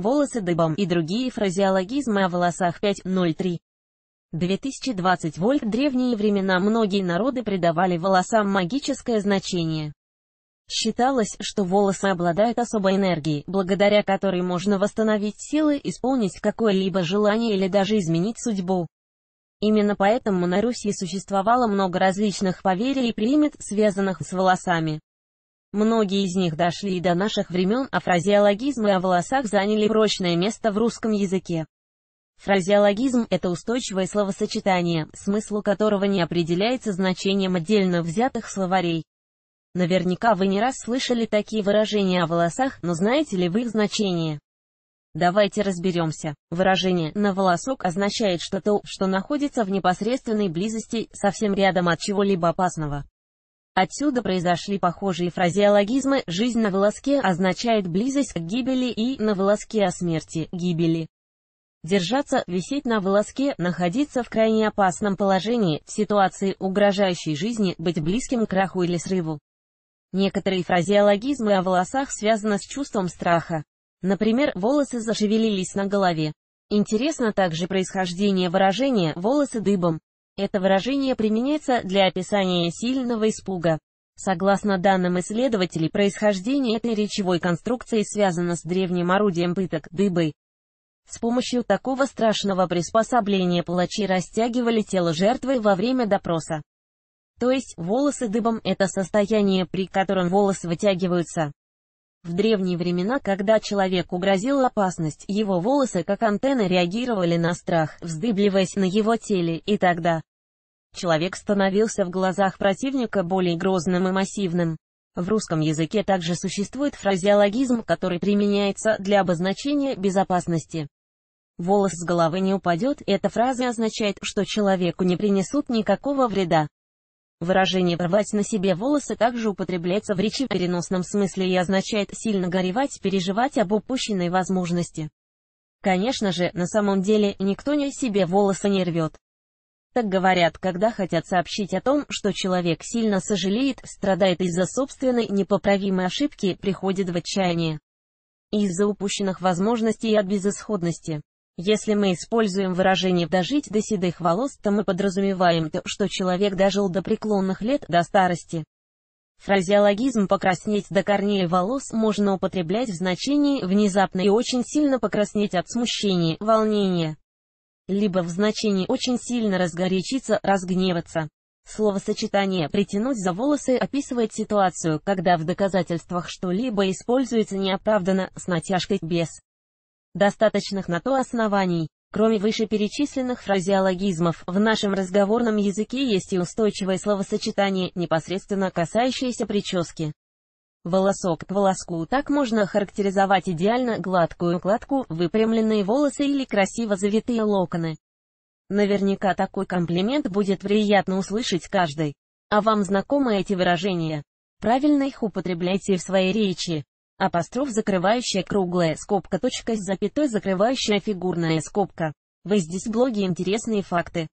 волосы дыбом и другие фразеологизмы о волосах 5.03. 2020 вольт древние времена многие народы придавали волосам магическое значение. Считалось, что волосы обладают особой энергией, благодаря которой можно восстановить силы, исполнить какое-либо желание или даже изменить судьбу. Именно поэтому на Руси существовало много различных поверий и примет, связанных с волосами. Многие из них дошли и до наших времен, а фразеологизмы о волосах заняли прочное место в русском языке. Фразеологизм – это устойчивое словосочетание, смыслу которого не определяется значением отдельно взятых словарей. Наверняка вы не раз слышали такие выражения о волосах, но знаете ли вы их значение? Давайте разберемся. Выражение «на волосок» означает что-то, что находится в непосредственной близости, совсем рядом от чего-либо опасного. Отсюда произошли похожие фразеологизмы «жизнь на волоске» означает близость к гибели и «на волоске о смерти» — гибели. Держаться, висеть на волоске, находиться в крайне опасном положении, в ситуации, угрожающей жизни, быть близким к краху или срыву. Некоторые фразеологизмы о волосах связаны с чувством страха. Например, волосы зашевелились на голове. Интересно также происхождение выражения «волосы дыбом». Это выражение применяется для описания сильного испуга. Согласно данным исследователей, происхождение этой речевой конструкции связано с древним орудием пыток – дыбой. С помощью такого страшного приспособления палачи растягивали тело жертвы во время допроса. То есть, волосы дыбом – это состояние, при котором волосы вытягиваются. В древние времена, когда человеку грозила опасность, его волосы как антенны реагировали на страх, вздыбливаясь на его теле, и тогда человек становился в глазах противника более грозным и массивным. В русском языке также существует фразеологизм, который применяется для обозначения безопасности. Волос с головы не упадет, эта фраза означает, что человеку не принесут никакого вреда. Выражение «рвать на себе волосы» также употребляется в речи в переносном смысле и означает сильно горевать, переживать об упущенной возможности. Конечно же, на самом деле, никто не себе волосы не рвет. Так говорят, когда хотят сообщить о том, что человек сильно сожалеет, страдает из-за собственной непоправимой ошибки, приходит в отчаяние. Из-за упущенных возможностей и от безысходности. Если мы используем выражение «дожить до седых волос», то мы подразумеваем то, что человек дожил до преклонных лет, до старости. Фразеологизм «покраснеть до корней волос» можно употреблять в значении «внезапно и очень сильно покраснеть от смущения, волнения». Либо в значении «очень сильно разгорячиться, разгневаться». Словосочетание «притянуть за волосы» описывает ситуацию, когда в доказательствах что-либо используется неоправданно, с натяжкой, без достаточных на то оснований. Кроме вышеперечисленных фразеологизмов, в нашем разговорном языке есть и устойчивое словосочетание, непосредственно касающееся прически. Волосок к волоску так можно характеризовать идеально гладкую укладку, выпрямленные волосы или красиво завитые локоны. Наверняка такой комплимент будет приятно услышать каждый. А вам знакомы эти выражения? Правильно их употребляйте в своей речи. Апостроф закрывающая круглая скобка точка с запятой закрывающая фигурная скобка. Вы здесь блоги интересные факты.